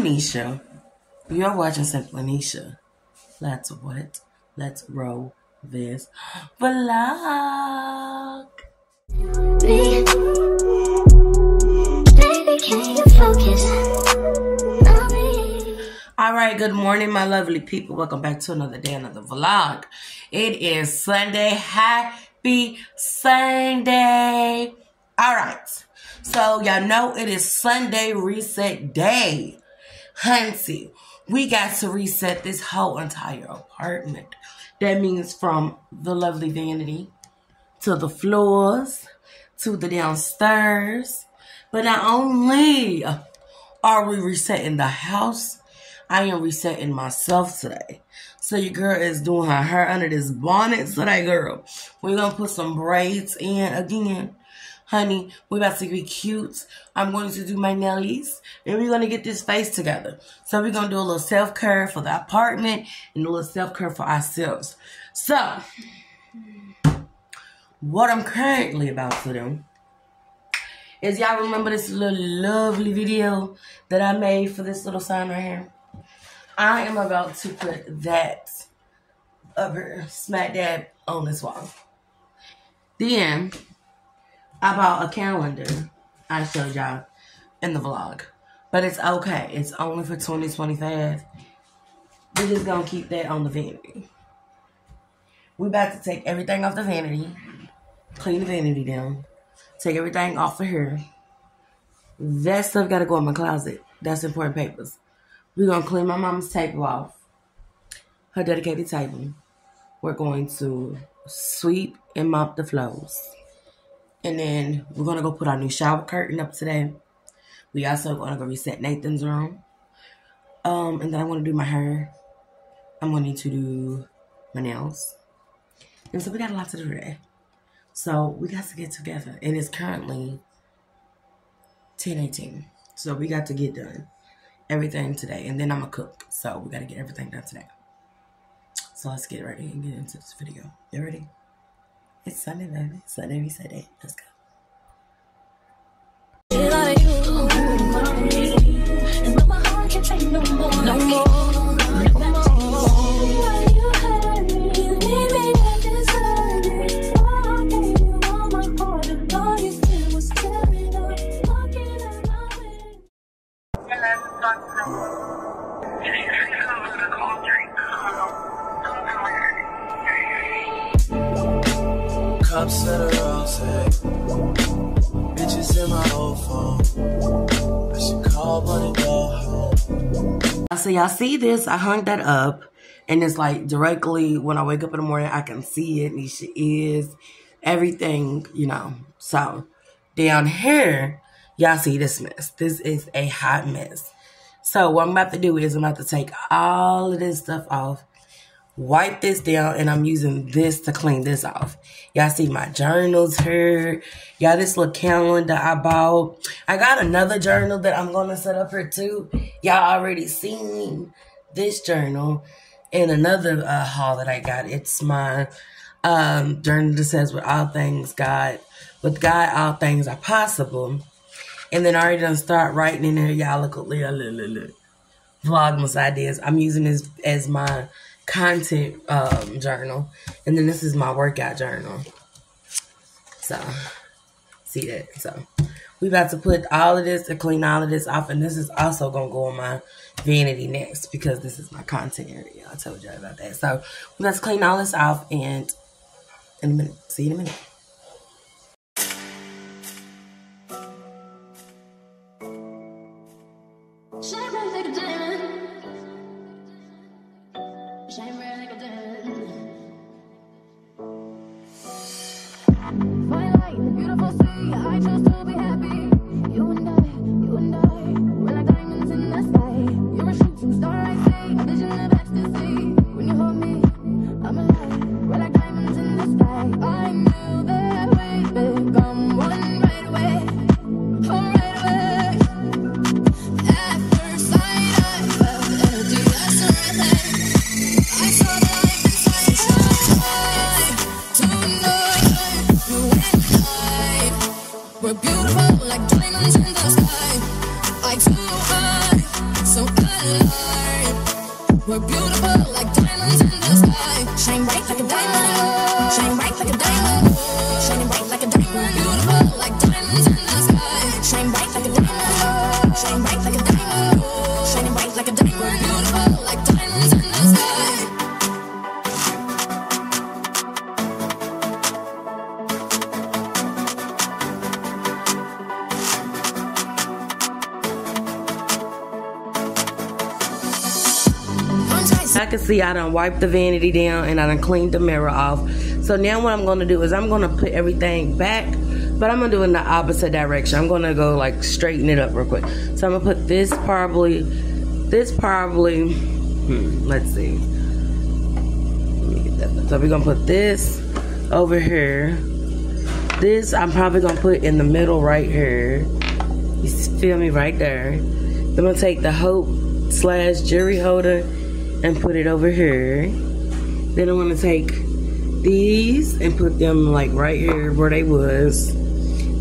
I'm Neisha. You're watching Simply Neisha. Let's what? Let's roll this vlog. Baby, can you focus? All right, good morning, my lovely people. Welcome back to another day, another vlog. It is Sunday. Happy Sunday. All right. So, y'all know it is Sunday reset day. Hunty, we got to reset this whole entire apartment. That means from the lovely vanity to the floors to the downstairs. But not only are we resetting the house, I am resetting myself today. So your girl is doing her hair under this bonnet today, girl. We're gonna put some braids in again. Honey, we're about to be cute. I'm going to do my nails and we're gonna get this face together. So we're gonna do a little self-care for the apartment and a little self-care for ourselves. So what I'm currently about to do is y'all remember this little lovely video that I made for this little sign right here? I am about to put that here, smack dab on this wall. Then I bought a calendar I showed y'all in the vlog. But it's okay. It's only for 2025. We're just gonna keep that on the vanity. We about to take everything off the vanity, clean the vanity down, take everything off of here. That stuff gotta go in my closet. That's important papers. We're gonna clean my mama's table off, her dedicated table. We're going to sweep and mop the floors. And then we're gonna go put our new shower curtain up today. We also gonna go reset Nathan's room. Um, and then I wanna do my hair. I'm to need to do my nails. And so we got a lot to do today. So we got to get together. And it's currently 1018. So we got to get done everything today. And then I'm gonna cook. So we gotta get everything done today. So let's get ready and get into this video. You ready? It's Sunday, baby. Sunday, we said it. Let's go. Cups of the rose, bitches in my old phone. I should call one and go home. So y'all see this? I hung that up, and it's like directly when I wake up in the morning, I can see it. Neisha is everything, you know. So down here, y'all see this mess. This is a hot mess. So what I'm about to do is I'm about to take all of this stuff off, wipe this down, and I'm using this to clean this off. Y'all see my journals here. Y'all, this little calendar I bought. I got another journal that I'm gonna set up here too. Y'all already seen this journal and another uh, haul that I got. It's my um, journal that says with all things God, with God all things are possible. And then I already done start writing in there. Y'all look, look, look, look, look. Vlogmas ideas. I'm using this as my content um, journal. And then this is my workout journal. So, see that. So, we about to put all of this to clean all of this off. And this is also going to go on my vanity next because this is my content area. I told y'all about that. So, we about to clean all this off and in a minute. See you in a minute. See I done wiped the vanity down and I done cleaned the mirror off. So now what I'm gonna do is I'm gonna put everything back, but I'm gonna do it in the opposite direction. I'm gonna go like straighten it up real quick. So I'm gonna put this probably, this probably, hmm, let's see. So we're gonna put this over here. This I'm probably gonna put in the middle right here. You feel me right there. I'm gonna take the hope slash jury holder and put it over here. Then I'm gonna take these and put them like right here where they was.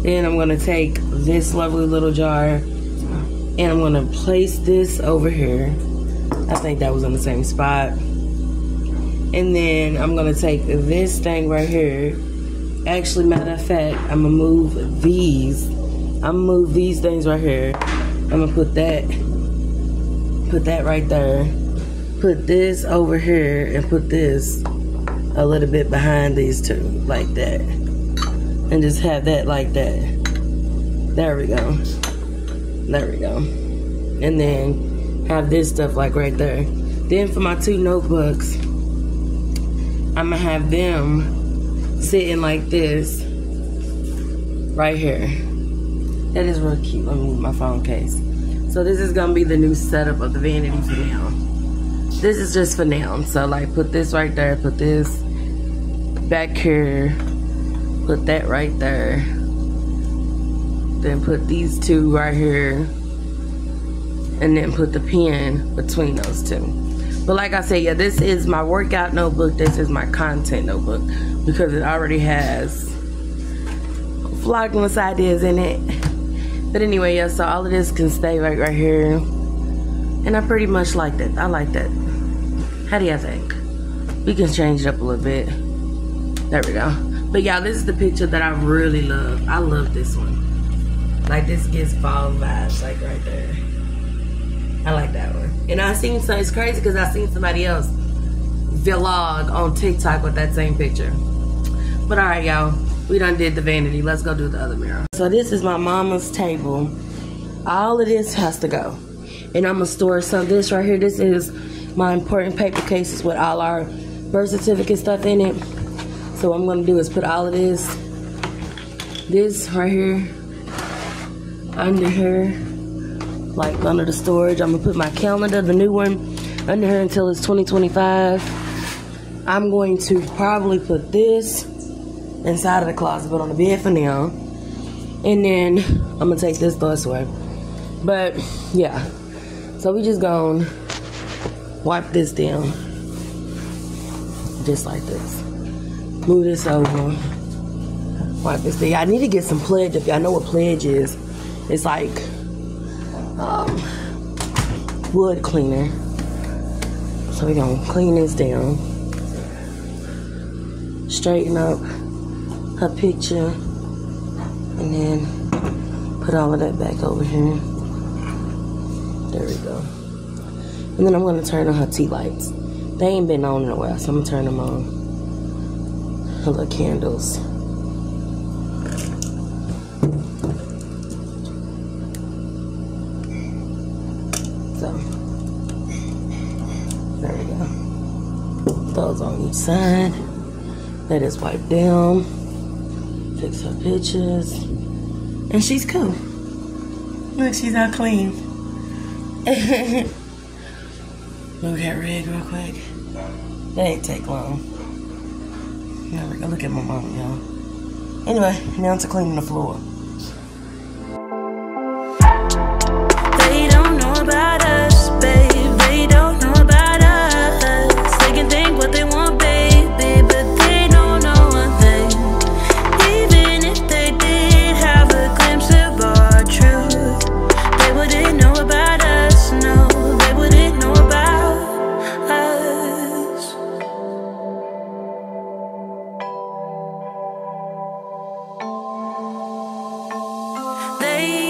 Then I'm gonna take this lovely little jar and I'm gonna place this over here. I think that was in the same spot. And then I'm gonna take this thing right here. Actually, matter of fact, I'm gonna move these. I'm gonna move these things right here. I'm gonna put that, put that right there. Put this over here and put this a little bit behind these two, like that. And just have that like that. There we go. There we go. And then have this stuff like right there. Then for my two notebooks, I'm gonna have them sitting like this right here. That is real cute. Let me move my phone case. So this is gonna be the new setup of the vanity for now. This is just for now. So like put this right there, put this back here, put that right there. Then put these two right here. And then put the pen between those two. But like I said, yeah, this is my workout notebook. This is my content notebook because it already has vlogmas ideas in it. But anyway, yeah, so all of this can stay right right here. And I pretty much like that. I like that. How do y'all think? We can change it up a little bit. There we go. But y'all, this is the picture that I really love. I love this one. Like this gives fall vibes, like right there. I like that one. And I seen so it's crazy because I seen somebody else vlog on TikTok with that same picture. But all right, y'all, we done did the vanity. Let's go do the other mirror. So this is my mama's table. All of this has to go, and I'm gonna store some. This right here, this is my important paper cases with all our birth certificate stuff in it. So what I'm gonna do is put all of this, this right here, under here, like under the storage. I'm gonna put my calendar, the new one, under here until it's 2025. I'm going to probably put this inside of the closet, but on the bed for now. And then I'm gonna take this this way. But yeah, so we just gonna wipe this down, just like this. Move this over. Wipe this down I need to get some pledge. If y'all know what pledge is, it's like um, wood cleaner. So we're gonna clean this down, straighten up her picture, and then put all of that back over here. There we go. And then I'm gonna turn on her tea lights. They ain't been on in a while, so I'm gonna turn them on. Her little candles. So, there we go. Those on each side. Let us wipe down. Fix her pictures. And she's cool. Look, she's all clean. Move that rig real quick. That ain't take long. Yeah. Look at my mom, y'all. Anyway, now to cleaning the floor. way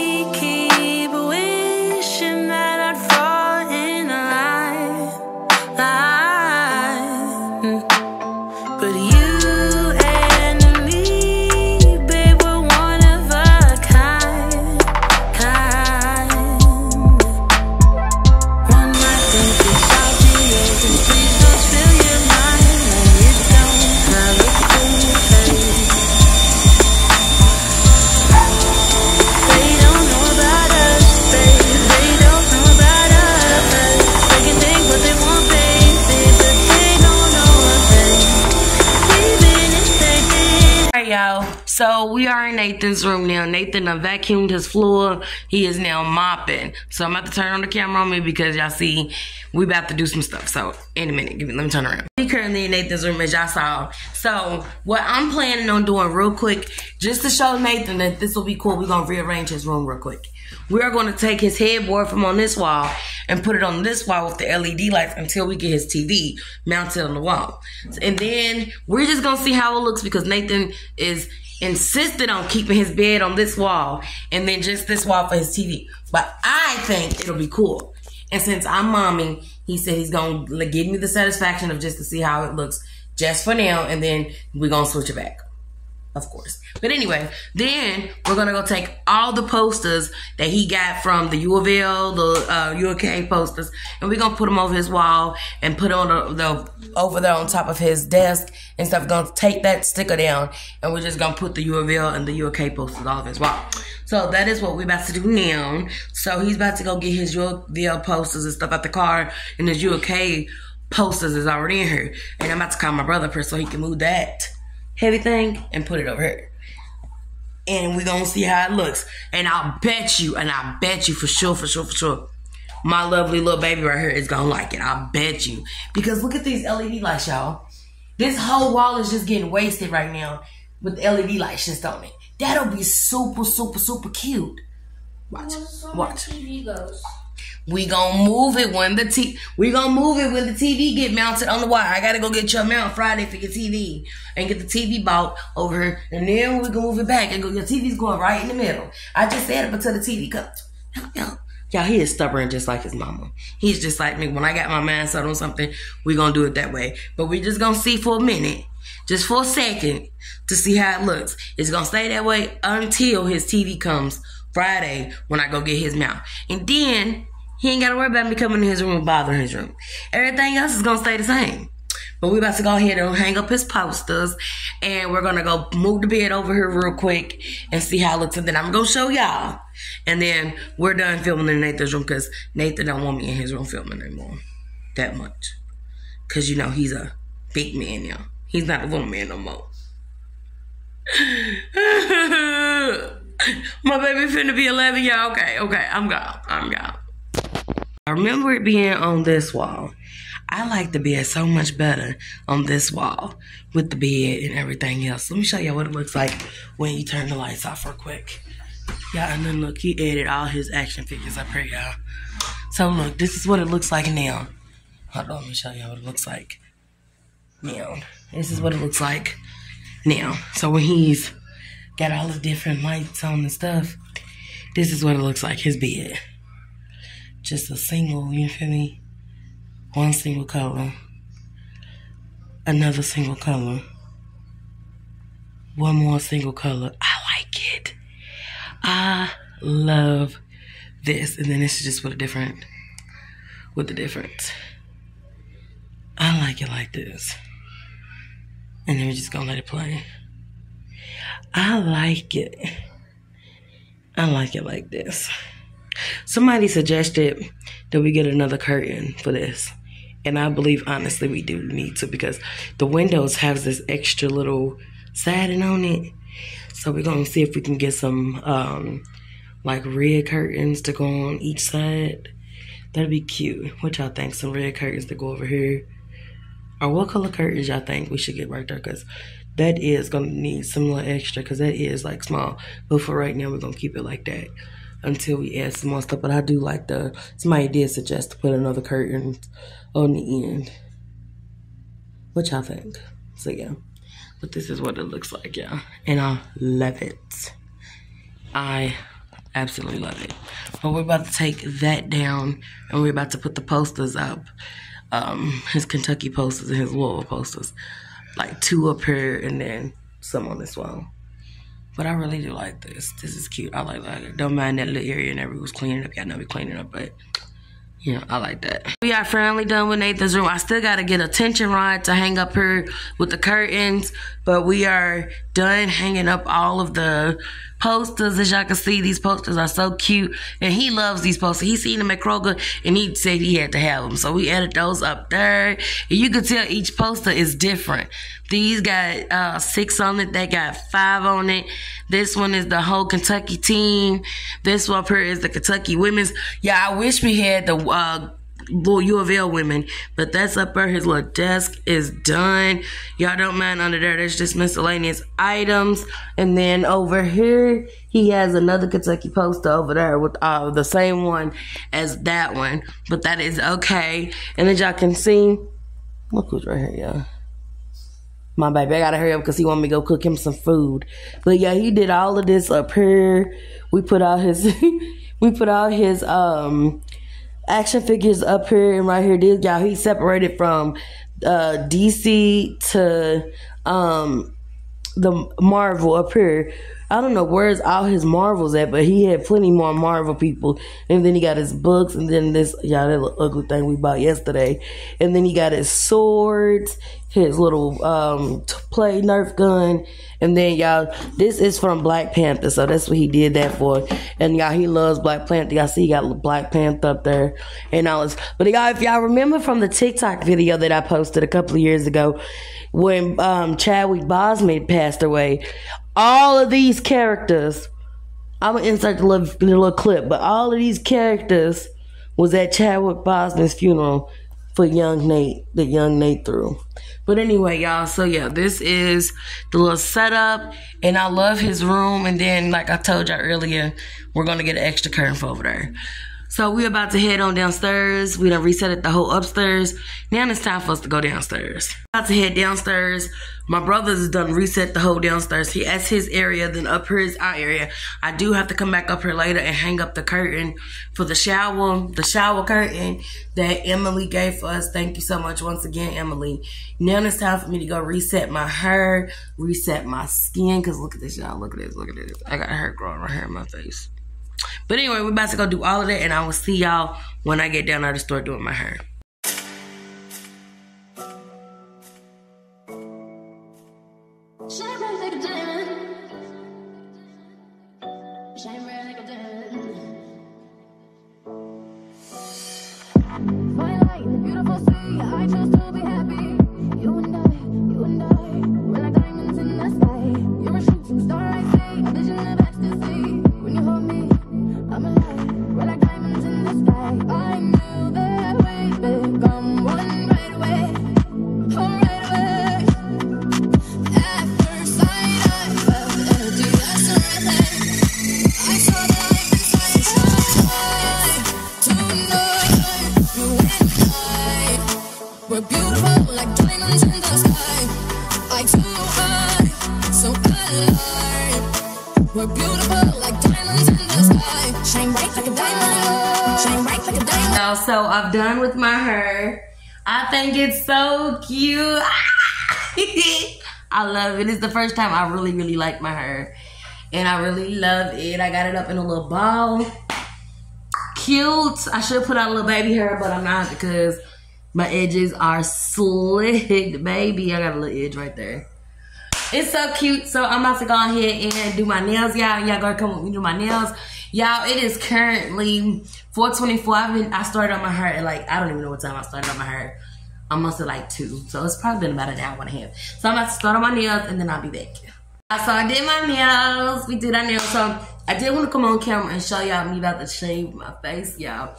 Nathan's room now. Nathan vacuumed his floor. He is now mopping. So I'm about to turn on the camera on me because y'all see we about to do some stuff. So in a minute, give me let me turn around. We currently in Nathan's room as y'all saw. So what I'm planning on doing real quick, just to show Nathan that this will be cool, we're gonna rearrange his room real quick. We are gonna take his headboard from on this wall and put it on this wall with the LED lights until we get his TV mounted on the wall. And then we're just gonna see how it looks because Nathan is insisted on keeping his bed on this wall and then just this wall for his TV. But I think it'll be cool. And since I'm mommy, he said he's gonna give me the satisfaction of just to see how it looks just for now, and then we're gonna switch it back. Of course. But anyway, then we're gonna go take all the posters that he got from the U of L, the uh, UK posters, and we're gonna put them over his wall and put on the, the over there on top of his desk and stuff. Gonna take that sticker down, and we're just gonna put the U of L and the UK posters all off his wall. So that is what we're about to do now. So he's about to go get his U of L posters and stuff out the car, and his UK posters is already in here. And I'm about to call my brother first so he can move that heavy thing and put it over here. And we're gonna see how it looks. And I'll bet you, and I bet you for sure, for sure, for sure, my lovely little baby right here is gonna like it. I bet you. Because look at these LED lights, y'all. This whole wall is just getting wasted right now with the LED lights just on it. That'll be super, super, super cute. Watch. Watch. TV goes. We gonna move it when the t we gonna move it when the TV get mounted on the wire. I gotta go get your mount Friday for your TV and get the TV bought over and then we can move it back and go. Your TV's going right in the middle. I just said it until the TV comes. Y'all, y'all, he is stubborn just like his mama. He's just like me. When I got my mind set on something, we gonna do it that way. But we just gonna see for a minute, just for a second, to see how it looks. It's gonna stay that way until his TV comes Friday when I go get his mount, and then he ain't gotta worry about me coming in his room and bothering his room. Everything else is gonna stay the same. But we about to go ahead and hang up his posters and we're gonna go move the bed over here real quick and see how it looks. And then I'm gonna show y'all. And then we're done filming in Nathan's room because Nathan don't want me in his room filming anymore. That much. Cause you know he's a big man now. He's not a little man no more. My baby finna be 11, y'all. Okay, okay, I'm gone. I'm gone. I remember it being on this wall. I like the bed so much better on this wall with the bed and everything else. Let me show y'all what it looks like when you turn the lights off real quick. Yeah, and then look, he added all his action figures up here, y'all. So look, this is what it looks like now. Hold on, let me show y'all what it looks like now. This is what it looks like now. So when he's got all the different lights on and stuff, this is what it looks like, his bed just a single, you feel me? One single color, another single color, one more single color. I like it. I love this. And then this is just with a different, with the difference. I like it like this. And then we're just gonna let it play. I like it. I like it like this. Somebody suggested that we get another curtain for this. And I believe honestly we do need to because the windows have this extra little siding on it. So we're gonna see if we can get some um like red curtains to go on each side. That'd be cute. What y'all think? Some red curtains to go over here. Or what color curtains y'all think we should get right there? Cause that is gonna need some little extra because that is like small. But for right now we're gonna keep it like that until we add some more stuff. But I do like the somebody did suggest to put another curtain on the end. What y'all think? So yeah. But this is what it looks like, yeah. And I love it. I absolutely love it. But we're about to take that down and we're about to put the posters up. Um, his Kentucky posters and his Louisville posters. Like two up here and then some on this wall. But I really do like this. This is cute. I like that. Don't mind that little area and everyone's cleaning up. Y'all know we cleaning up, but yeah, I like that. We are finally done with Nathan's room. I still gotta get a tension rod to hang up here with the curtains, But we are done hanging up all of the posters. As y'all can see, these posters are so cute. And he loves these posters. He seen them at Kroger and he said he had to have them. So we added those up there. And you can tell each poster is different. These got uh, six on it. They got five on it. This one is the whole Kentucky team. This one up here is the Kentucky women's. Yeah, I wish we had the uh, little U of L women, but that's up there. His little desk is done. Y'all don't mind under there. There's just miscellaneous items. And then over here, he has another Kentucky poster over there with uh, the same one as that one, but that is okay. And then y'all can see, look who's right here, y'all. My baby, I gotta hurry up because he want me to go cook him some food. But yeah, he did all of this up here. We put all his, we put all his um action figures up here and right here. This y'all, he separated from uh DC to um the Marvel up here. I don't know where's all his Marvels at, but he had plenty more Marvel people. And then he got his books, and then this, y'all, that little ugly thing we bought yesterday. And then he got his swords, his little um play Nerf gun, and then y'all, this is from Black Panther, so that's what he did that for. And y'all, he loves Black Panther. Y'all see, he got Black Panther up there and all this. But y'all, if y'all remember from the TikTok video that I posted a couple of years ago, when um Chadwick Boseman passed away, all of these characters. I'm gonna insert the little, the little clip, but all of these characters was at Chadwick Boseman's funeral for young Nate, that young Nate threw. But anyway, y'all, so yeah, this is the little setup, and I love his room. And then, like I told y'all earlier, we're gonna get an extra curtain for over there. So we're about to head on downstairs. We done reset it the whole upstairs. Now it's time for us to go downstairs. About to head downstairs. My brother's done reset the whole downstairs. He has his area, then up here is our area. I do have to come back up here later and hang up the curtain for the shower, the shower curtain that Emily gave for us. Thank you so much once again, Emily. Now it's time for me to go reset my hair, reset my skin. Cause look at this, y'all. Look at this. Look at this. I got hair growing right here in my face. But anyway, we're about to go do all of that, and I will see y'all when I get down to the store doing my hair. Bright Y'all, so I'm done with my hair. I think it's so cute. I love it. It's the first time I really, really like my hair. And I really love it. I got it up in a little ball. Cute. I should put out a little baby hair, but I'm not because my edges are slicked, baby. I got a little edge right there. It's so cute. So I'm about to go ahead and do my nails, y'all. Y'all gonna come with me do my nails. Y'all, it is currently 424. I've been I started on my hair at like I don't even know what time I started on my hair. Almost at like two. So it's probably been about an hour and a half. So I'm about to start on my nails and then I'll be back. So I did my nails. We did our nails. So I did want to come on camera and show y'all me about to shave my face, y'all.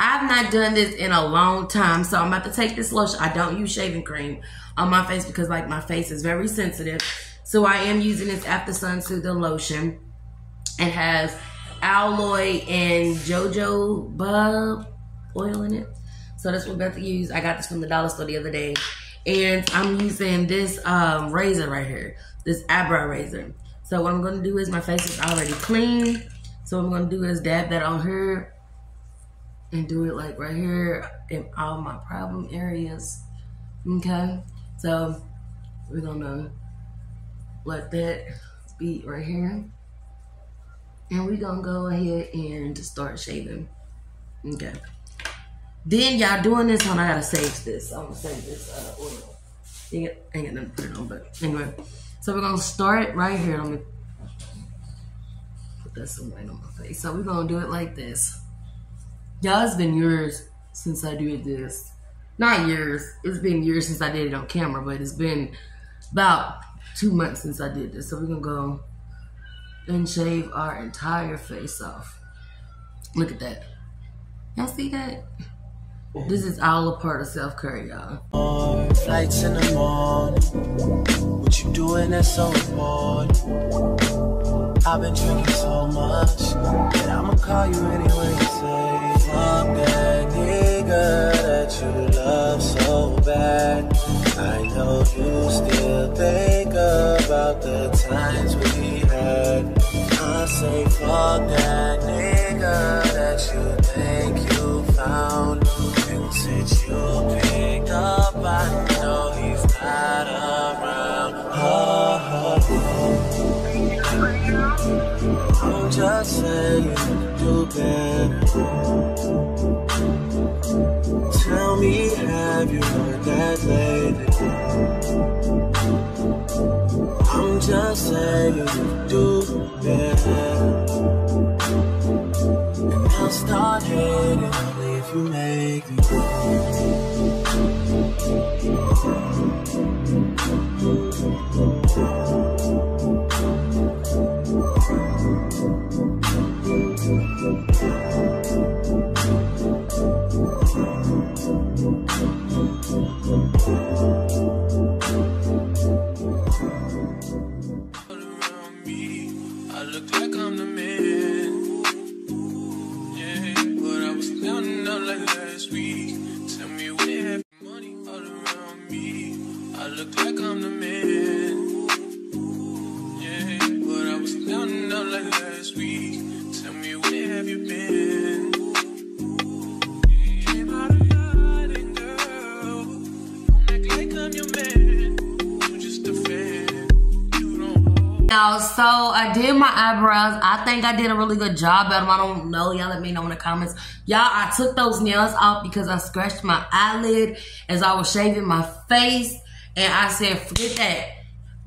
I've not done this in a long time, so I'm about to take this lotion. I don't use shaving cream on my face because like my face is very sensitive. So I am using this After Sun Soothing Lotion. It has aloe and jojoba oil in it. So that's what we're about to use. I got this from the dollar store the other day. And I'm using this um, razor right here, this eyebrow razor. So what I'm gonna do is my face is already clean. So what I'm gonna do is dab that on her and do it like right here in all my problem areas. Okay, so we're gonna let that beat right here. And we're gonna go ahead and start shaving. Okay. Then y'all doing this one, I gotta save this. I'm gonna save this uh, oil. Ain't got, ain't got nothing to put it on, but anyway. So we're gonna start right here. Let me put that some light on my face. So we're gonna do it like this. Y'all, it's been years since I did this. Not years. It's been years since I did it on camera, but it's been about two months since I did this. So we're gonna go and shave our entire face off. Look at that. Y'all see that? This is all a part of self care, y'all. Flights in the morning. What you doing that's so important? I've been drinking so much that I'ma call you anyway. Say, fuck that nigga that you love so bad. I know you still think about the times we say, fuck that nigga that you think you found. And since you picked up, I know he's not around. Oh, oh, oh. I'm just saying, do better. Tell me, have you heard that lately? Just saying, do better. And I'll start hating only if you make me. around week. Tell me where have. Y'all, so I did my eyebrows. I think I did a really good job at them. I don't know. Y'all let me know in the comments. Y'all, I took those nails off because I scratched my eyelid as I was shaving my face. And I said, forget that.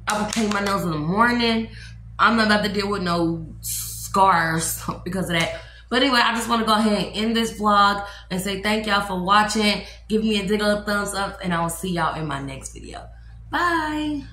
I will paint my nails in the morning. I'm not about to deal with no scars because of that. But anyway, I just want to go ahead and end this vlog and say thank y'all for watching. Give me a dig up thumbs up and I will see y'all in my next video. Bye.